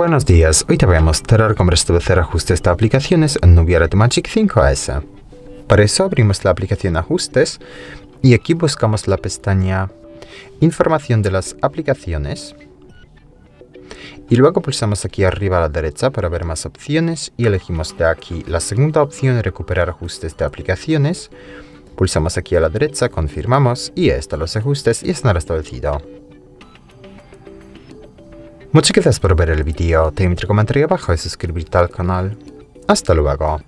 Buenos días, hoy te voy a mostrar cómo restablecer ajustes de aplicaciones en Nubia Red Magic 5S. Para eso abrimos la aplicación Ajustes y aquí buscamos la pestaña Información de las aplicaciones y luego pulsamos aquí arriba a la derecha para ver más opciones y elegimos de aquí la segunda opción recuperar ajustes de aplicaciones. Pulsamos aquí a la derecha, confirmamos y ya los ajustes y están restablecidos. Muchas gracias por ver el vídeo, te invito a comentar abajo y suscribirte al canal. Hasta luego.